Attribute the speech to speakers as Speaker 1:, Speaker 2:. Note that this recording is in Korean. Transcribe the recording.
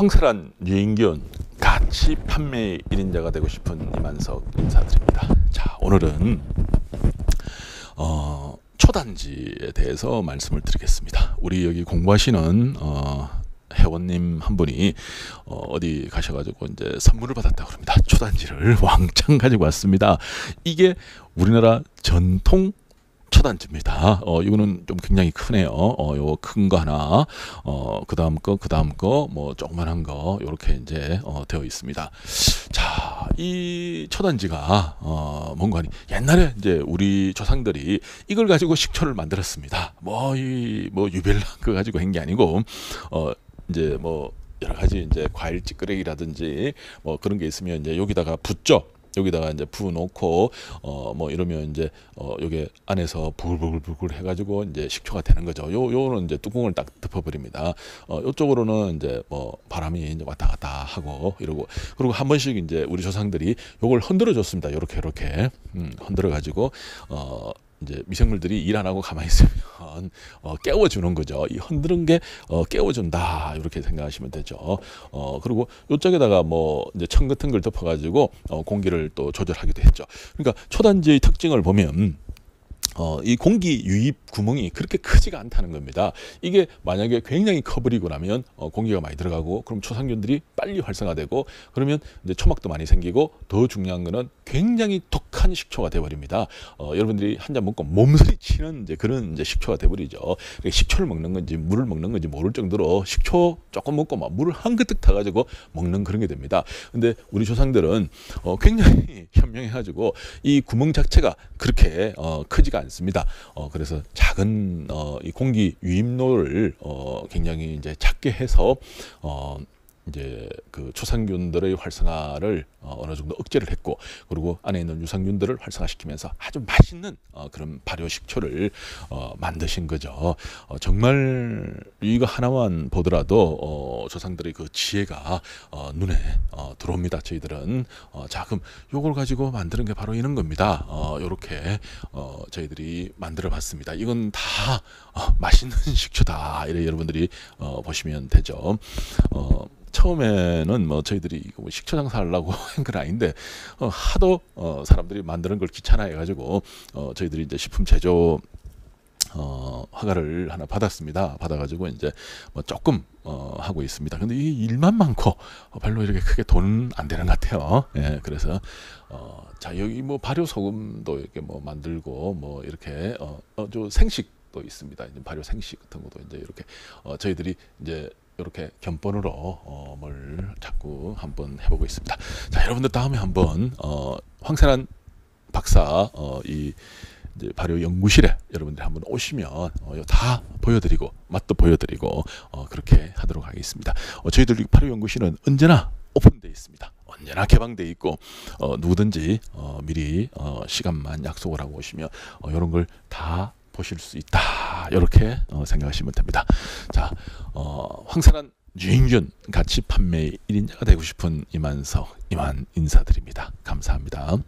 Speaker 1: 황설한 유인균 가치 판매 1인자가 되고 싶은 이만석 인사드립니다. 자 오늘은 어, 초단지에 대해서 말씀을 드리겠습니다. 우리 여기 공부하시는 어, 회원님 한 분이 어, 어디 가셔가지고 이제 선물을 받았다 그럽니다. 초단지를 왕창 가지고 왔습니다. 이게 우리나라 전통 초단지입니다. 어, 이거는 좀 굉장히 크네요. 어, 요거 큰거 하나, 어, 그 다음 거, 그 다음 거, 뭐, 조그만한 거, 요렇게 이제, 어, 되어 있습니다. 자, 이 초단지가, 어, 뭔가 하니, 옛날에 이제 우리 조상들이 이걸 가지고 식초를 만들었습니다. 뭐, 이, 뭐, 유별난 거 가지고 한 게 아니고, 어, 이제 뭐, 여러 가지 이제 과일 찌끄레기라든지 뭐 그런 게 있으면 이제 여기다가 붓죠. 여기다가 이제 부 놓고 어 뭐 이러면 이제 어 요게 안에서 부글부글부글 해가지고 이제 식초가 되는 거죠. 요 요는 이제 뚜껑을 딱 덮어버립니다. 어 요쪽으로는 이제 뭐 바람이 이제 왔다 갔다 하고 이러고 그리고 한 번씩 이제 우리 조상들이 요걸 흔들어 줬습니다. 요렇게 요렇게 음, 흔들어 가지고 어 이제 미생물들이 일 안 하고 가만히 있으면 어, 깨워주는 거죠. 이 흔드는 게 어, 깨워준다 이렇게 생각하시면 되죠. 어, 그리고 이쪽에다가 뭐 이제 천 같은 걸 덮어가지고 어, 공기를 또 조절하기도 했죠. 그러니까 초단지의 특징을 보면 어, 이 공기 유입 구멍이 그렇게 크지가 않다는 겁니다. 이게 만약에 굉장히 커버리고 나면 어, 공기가 많이 들어가고 그럼 초상균들이 빨리 활성화되고 그러면 이제 초막도 많이 생기고 더 중요한 거는 굉장히 독 한 식초가 돼버립니다. 어, 여러분들이 한 잔 먹고 몸서리 치는 이제 그런 이제 식초가 돼버리죠. 그러니까 식초를 먹는 건지 물을 먹는 건지 모를 정도로 식초 조금 먹고 막 물을 한 그뜩 타가지고 먹는 그런 게 됩니다. 근데 우리 조상들은 어, 굉장히 현명해가지고 이 구멍 자체가 그렇게 어, 크지가 않습니다. 어, 그래서 작은 어, 이 공기 유입로를 어, 굉장히 이제 작게 해서 어, 이제 그 초상균들의 활성화를 어, 어느 정도 억제를 했고 그리고 안에 있는 유산균들을 활성화시키면서 아주 맛있는 어, 그런 발효 식초를 어, 만드신 거죠. 어, 정말 이거 하나만 보더라도 어, 조상들의 그 지혜가 어, 눈에 어, 들어옵니다. 저희들은 어, 자 그럼 요걸 가지고 만드는 게 바로 이런 겁니다. 어, 저희들이 만들어 봤습니다. 이건 다 어, 맛있는 식초다. 이래 여러분들이 어, 보시면 되죠. 어, 처음에는 뭐 저희들이 이거 뭐 식초 장사하려고 한 건 아닌데 어, 하도 어, 사람들이 만드는 걸 귀찮아해 가지고 어, 저희들이 이제 식품 제조 어, 허가를 하나 받았습니다. 받아가지고 이제 뭐 조금 어, 하고 있습니다. 근데 이 일만 많고 어, 별로 이렇게 크게 돈은 안 되는 것 같아요. 예, 그래서 어, 자 여기 뭐 발효 소금도 이렇게 뭐 만들고 뭐 이렇게 어, 어, 저 생식 도 있습니다. 이제 발효 생식 같은 것도 이제 이렇게 어, 저희들이 이제 이렇게 견본으로 어, 뭘 자꾸 한번 해보고 있습니다. 자, 여러분들 다음에 한번 어, 황세란 박사 어, 이 발효 연구실에 여러분들이 한번 오시면 어, 다 보여드리고 맛도 보여드리고 어, 그렇게 하도록 하겠습니다. 어, 저희들 발효 연구실은 언제나 오픈돼 있습니다. 언제나 개방돼 있고 어, 누구든지 어, 미리 어, 시간만 약속을 하고 오시면 어, 이런 걸 다 보실 수 있다. 이렇게 어, 생각하시면 됩니다. 자, 어, 황산한 유인균 같이 판매 1인자가 되고 싶은 이만석 이만 인사드립니다. 감사합니다.